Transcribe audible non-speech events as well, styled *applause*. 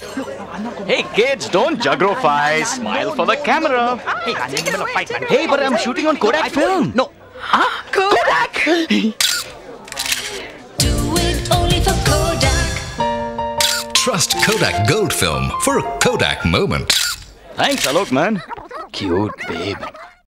Hey kids, don't jugrify. Smile for the camera. Hey, but I'm shooting on Kodak film. No. Kodak! *laughs* Do it only for Kodak. Trust Kodak Gold Film for a Kodak moment. Thanks, a lot, man. Cute babe.